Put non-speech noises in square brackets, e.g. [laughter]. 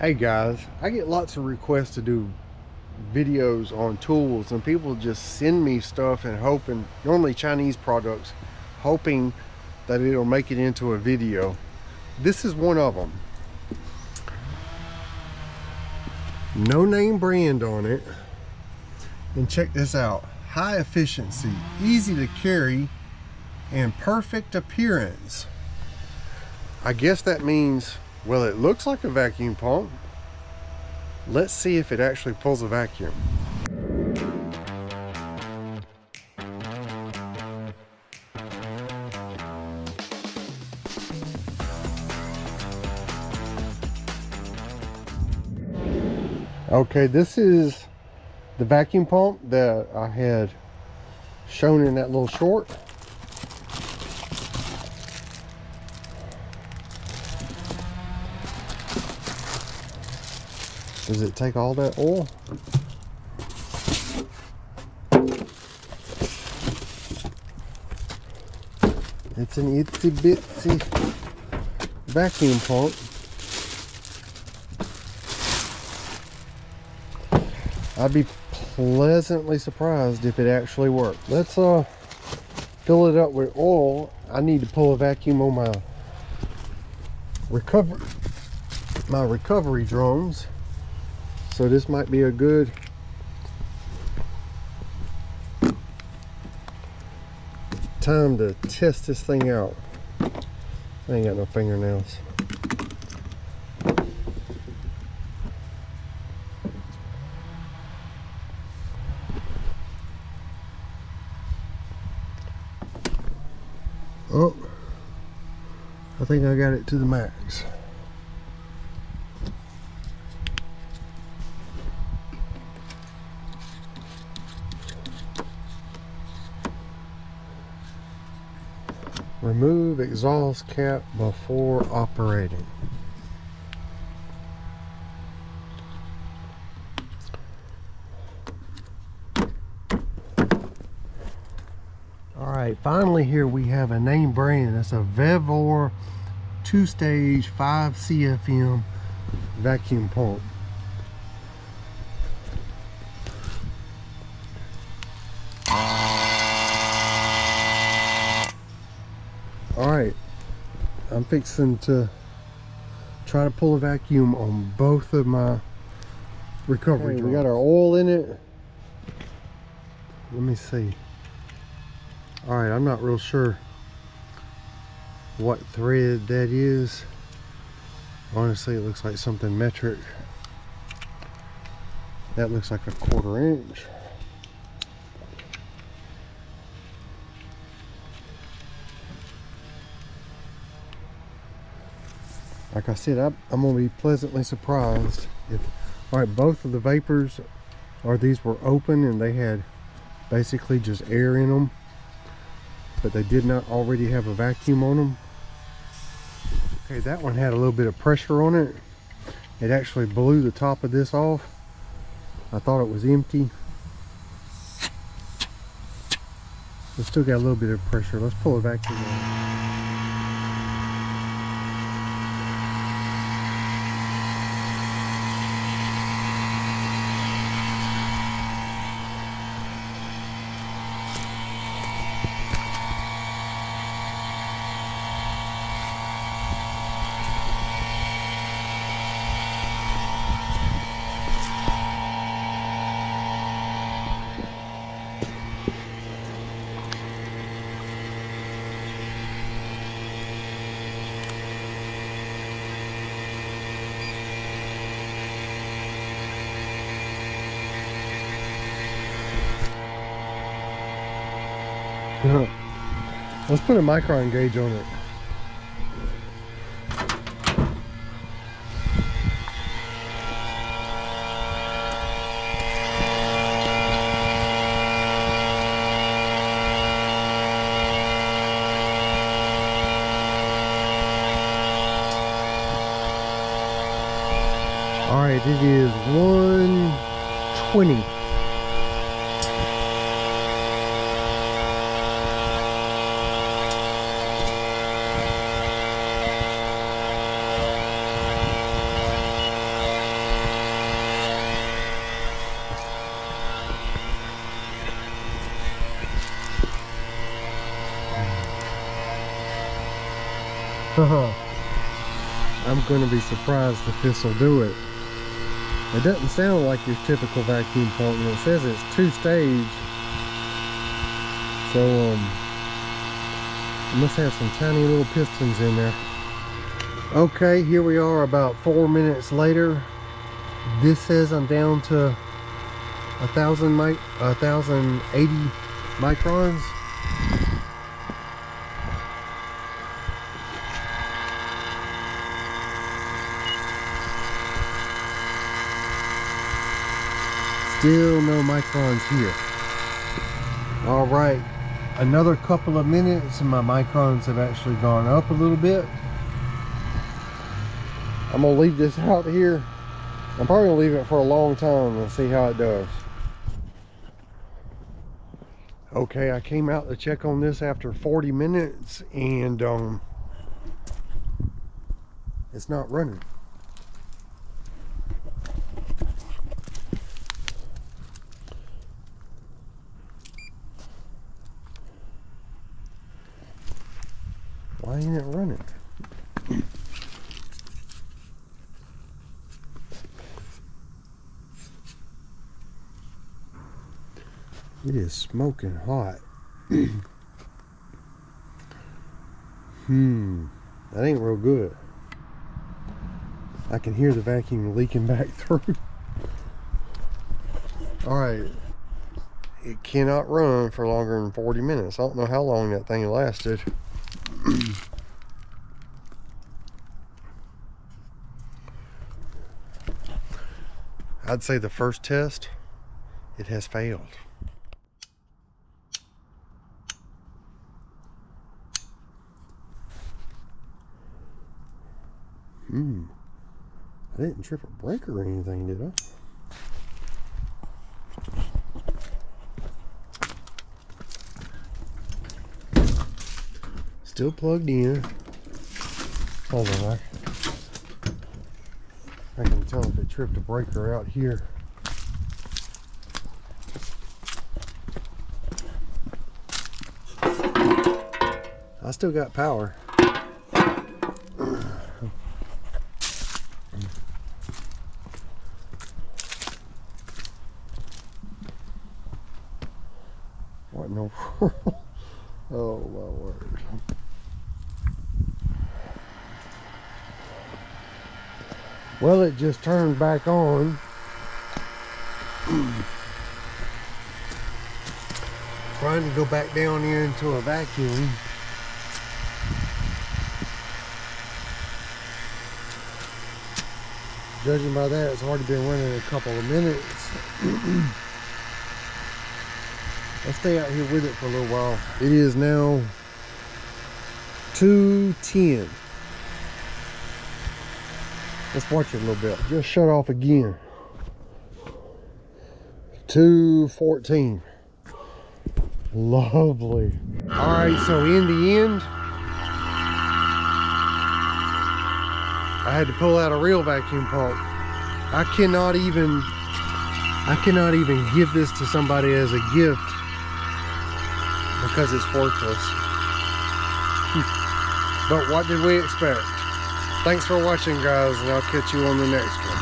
Hey guys, I get lots of requests to do videos on tools and people just send me stuff and hoping, normally Chinese products, hoping that it'll make it into a video. This is one of them. No name brand on it. And check this out. High efficiency, easy to carry, and perfect appearance. I guess that means, well, it looks like a vacuum pump. Let's see if it actually pulls a vacuum. Okay, this is the vacuum pump that I had shown in that little short. Does it take all that oil? It's an itsy bitsy vacuum pump. I'd be pleasantly surprised if it actually worked. Let's uh fill it up with oil. I need to pull a vacuum on my recovery my recovery drums. So this might be a good time to test this thing out. I ain't got no fingernails. Oh, I think I got it to the max. Remove exhaust cap before operating. All right, finally here we have a name brand. That's a Vevor two-stage 5 CFM vacuum pump. All right. I'm fixing to try to pull a vacuum on both of my recovery we got our oil in it. Let me see. All right i'm not real sure what thread that is. Honestly it looks like something metric. That looks like a quarter inch like I said, I, I'm going to be pleasantly surprised if, all right, both of the vapors, or these were open and they had basically just air in them, but they did not already have a vacuum on them. Okay, that one had a little bit of pressure on it. It actually blew the top of this off. I thought it was empty. It still got a little bit of pressure. Let's pull a vacuum. [laughs] Let's put a micron gauge on it. All right, it is 120. [laughs] I'm going to be surprised if this will do it. It doesn't sound like your typical vacuum pump. It says it's two stage. So, um, must have some tiny little pistons in there. Okay, here we are about four minutes later. This says I'm down to a thousand mic, a thousand eighty microns. Still no microns here. All right, another couple of minutes and my microns have actually gone up a little bit. I'm gonna leave this out here. I'm probably gonna leave it for a long time and see how it does. Okay, I came out to check on this after 40 minutes and um, it's not running. Why ain't it running? It is smoking hot. [clears throat] hmm, that ain't real good. I can hear the vacuum leaking back [laughs] through. Alright, it cannot run for longer than 40 minutes. I don't know how long that thing lasted. [clears throat] I'd say the first test, it has failed. Hmm. I didn't trip a breaker or anything, did I? Still plugged in. Hold on, I, can tell if it tripped a breaker out here. I still got power. What in the [laughs] world? Oh my word. Well, it just turned back on. [clears throat] Trying to go back down here into a vacuum. Judging by that, it's already been running a couple of minutes. [clears throat] I'll stay out here with it for a little while. It is now 210. Let's watch it a little bit. Just shut off again. 214. Lovely. All right, so in the end, I had to pull out a real vacuum pump. I cannot even, I cannot even give this to somebody as a gift because it's worthless. [laughs] but what did we expect? Thanks for watching guys and I'll catch you on the next one.